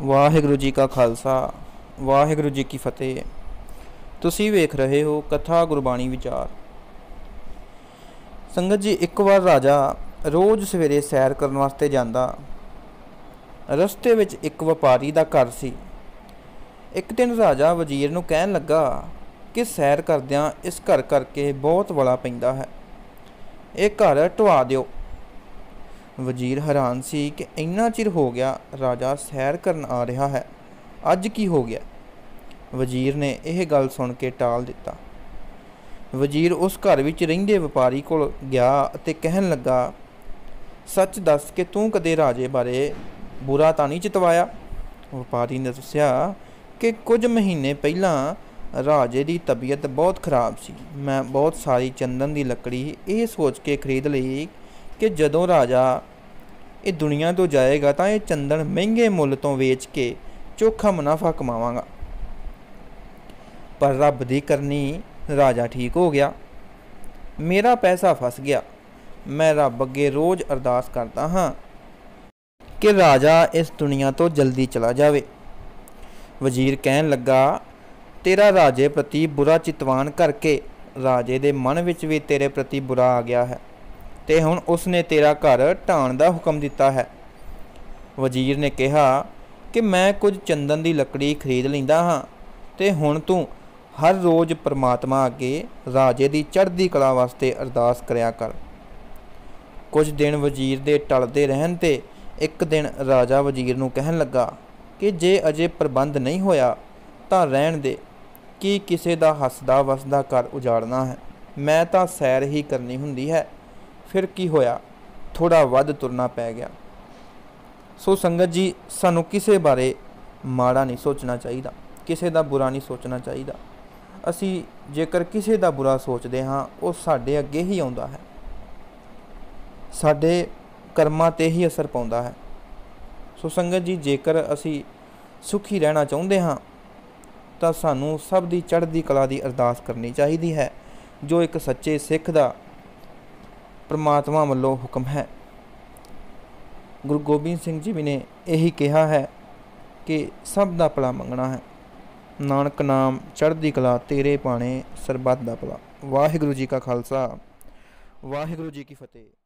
ਵਾਹਿਗੁਰੂ ਜੀ ਕਾ ਖਾਲਸਾ, ਵਾਹਿਗੁਰੂ ਜੀ ਕੀ ਫਤਿਹ। ਤੁਸੀਂ ਵੇਖ ਰਹੇ ਹੋ ਕਥਾ ਗੁਰਬਾਣੀ ਵਿਚਾਰ। ਸੰਗਤ ਜੀ, ਇੱਕ ਵਾਰ ਰਾਜਾ ਰੋਜ਼ ਸਵੇਰੇ ਸੈਰ ਕਰਨ ਵਾਸਤੇ ਜਾਂਦਾ। ਰਸਤੇ ਵਿੱਚ ਇੱਕ ਵਪਾਰੀ ਦਾ ਘਰ ਸੀ। ਇੱਕ ਦਿਨ ਰਾਜਾ ਵਜ਼ੀਰ ਨੂੰ ਕਹਿਣ ਲੱਗਾ ਕਿ ਸੈਰ ਕਰਦਿਆਂ ਇਸ ਘਰ ਕਰਕੇ ਬਹੁਤ ਵਲਾ ਪੈਂਦਾ ਹੈ। ਇਹ ਘਰ ਢਵਾ ਦਿਓ। ਵਜ਼ੀਰ ਹੈਰਾਨ ਸੀ ਕਿ ਇੰਨਾ ਚਿਰ ਹੋ ਗਿਆ ਰਾਜਾ ਸੈਰ ਕਰਨ ਆ ਰਿਹਾ ਹੈ। ਅੱਜ ਕੀ ਹੋ ਗਿਆ? ਵਜ਼ੀਰ ਨੇ ਇਹ ਗੱਲ ਸੁਣ ਕੇ ਟਾਲ ਦਿੱਤਾ। ਵਜ਼ੀਰ ਉਸ ਘਰ ਵਿੱਚ ਰਹਿੰਦੇ ਵਪਾਰੀ ਕੋਲ ਗਿਆ ਅਤੇ ਕਹਿਣ ਲੱਗਾ, ਸੱਚ ਦੱਸ ਕੇ ਤੂੰ ਕਦੇ ਰਾਜੇ ਬਾਰੇ ਬੁਰਾ ਤਾਂ ਨਹੀਂ ਚਿਤਵਾਇਆ? ਵਪਾਰੀ ਨੇ ਦੱਸਿਆ ਕਿ ਕੁਝ ਮਹੀਨੇ ਪਹਿਲਾਂ ਰਾਜੇ ਦੀ ਤਬੀਅਤ ਬਹੁਤ ਖਰਾਬ ਸੀ। ਮੈਂ ਬਹੁਤ ਸਾਰੀ ਚੰਦਨ ਦੀ ਲੱਕੜੀ ਇਹ ਸੋਚ ਕੇ ਖਰੀਦ ਲਈ ਕਿ ਜਦੋਂ ਰਾਜਾ ਇਹ ਦੁਨੀਆ ਤੋਂ ਜਾਏਗਾ ਤਾਂ ਇਹ ਚੰਦਨ ਮਹਿੰਗੇ ਮੁੱਲ ਤੋਂ ਵੇਚ ਕੇ ਚੋਖਾ ਮੁਨਾਫਾ ਕਮਾਵਾਂਗਾ। ਪਰ ਰੱਬ ਦੀ ਕਰਨੀ ਰਾਜਾ ਠੀਕ ਹੋ ਗਿਆ। ਮੇਰਾ ਪੈਸਾ ਫਸ ਗਿਆ। ਮੈਂ ਰੱਬ ਅੱਗੇ ਰੋਜ਼ ਅਰਦਾਸ ਕਰਦਾ ਹਾਂ ਕਿ ਰਾਜਾ ਇਸ ਦੁਨੀਆ ਤੋਂ ਜਲਦੀ ਚਲਾ ਜਾਵੇ। ਵਜ਼ੀਰ ਕਹਿਣ ਲੱਗਾ, ਤੇਰਾ ਰਾਜੇ ਪ੍ਰਤੀ ਬੁਰਾ ਚਿਤਵਾਨ ਕਰਕੇ ਰਾਜੇ ਦੇ ਮਨ ਵਿੱਚ ਵੀ ਤੇਰੇ ਪ੍ਰਤੀ ਬੁਰਾ ਆ ਗਿਆ ਹੈ। ਤੇ ਹੁਣ ਉਸ ਨੇ ਤੇਰਾ ਘਰ ਢਾਣ ਦਾ ਹੁਕਮ ਦਿੱਤਾ ਹੈ। ਵਜ਼ੀਰ ਨੇ ਕਿਹਾ ਕਿ ਮੈਂ ਕੁਝ ਚੰਦਨ ਦੀ ਲੱਕੜੀ ਖਰੀਦ ਲੈਂਦਾ ਹਾਂ ਤੇ ਹੁਣ ਤੂੰ ਹਰ ਰੋਜ਼ ਪ੍ਰਮਾਤਮਾ ਅੱਗੇ ਰਾਜੇ ਦੀ ਚੜ੍ਹਦੀ ਕਲਾ ਵਾਸਤੇ ਅਰਦਾਸ ਕਰਿਆ ਕਰ। ਕੁਝ ਦਿਨ ਵਜ਼ੀਰ ਦੇ ਟਲਦੇ ਰਹਿਣ ਤੇ ਇੱਕ ਦਿਨ ਰਾਜਾ ਵਜ਼ੀਰ ਨੂੰ ਕਹਿਣ ਲੱਗਾ ਕਿ ਜੇ ਅਜੇ ਪ੍ਰਬੰਧ ਨਹੀਂ ਹੋਇਆ ਤਾਂ ਰਹਿਣ ਦੇ, ਕੀ ਕਿਸੇ ਦਾ ਹੱਸਦਾ ਵਸਦਾ ਘਰ ਉਜਾੜਨਾ ਹੈ? ਮੈਂ ਤਾਂ ਸੈਰ ਹੀ ਕਰਨੀ ਹੁੰਦੀ ਹੈ। ਫਿਰ ਕੀ ਹੋਇਆ? ਥੋੜਾ ਵੱਧ ਤੁਰਨਾ ਪੈ ਗਿਆ। ਸੋ ਸੰਗਤ ਜੀ, ਸਾਨੂੰ ਕਿਸੇ ਬਾਰੇ ਮਾੜਾ ਨਹੀਂ ਸੋਚਣਾ ਚਾਹੀਦਾ। ਕਿਸੇ ਦਾ ਬੁਰਾ ਨਹੀਂ ਸੋਚਣਾ ਚਾਹੀਦਾ। ਅਸੀਂ ਜੇਕਰ ਕਿਸੇ ਦਾ ਬੁਰਾ ਸੋਚਦੇ ਹਾਂ, ਉਹ ਸਾਡੇ ਅੱਗੇ ਹੀ ਆਉਂਦਾ ਹੈ। ਸਾਡੇ ਕਰਮਾਂ ਤੇ ਹੀ ਅਸਰ ਪਾਉਂਦਾ ਹੈ। ਸੋ ਸੰਗਤ ਜੀ, ਜੇਕਰ ਅਸੀਂ ਸੁਖੀ ਰਹਿਣਾ ਚਾਹੁੰਦੇ ਹਾਂ, ਤਾਂ ਸਾਨੂੰ ਸਭ ਦੀ ਚੜ੍ਹਦੀ ਕਲਾ ਦੀ ਅਰਦਾਸ ਕਰਨੀ ਚਾਹੀਦੀ ਹੈ, ਜੋ ਇੱਕ ਸੱਚੇ ਸਿੱਖ ਦਾ ਪ੍ਰਮਾਤਮਾ ਵੱਲੋਂ ਹੁਕਮ ਹੈ। ਗੁਰੂ ਗੋਬਿੰਦ ਸਿੰਘ ਜੀ ਨੇ ਇਹੀ ਕਿਹਾ ਹੈ ਕਿ ਸਭ ਦਾ ਭਲਾ ਮੰਗਣਾ ਹੈ। ਨਾਨਕ ਨਾਮ ਚੜ੍ਹਦੀ ਕਲਾ, ਤੇਰੇ ਪਾਣੇ ਸਰਬੱਤ ਦਾ ਭਲਾ। ਵਾਹਿਗੁਰੂ ਜੀ ਕਾ ਖਾਲਸਾ। ਵਾਹਿਗੁਰੂ ਜੀ ਕੀ ਫਤਿਹ।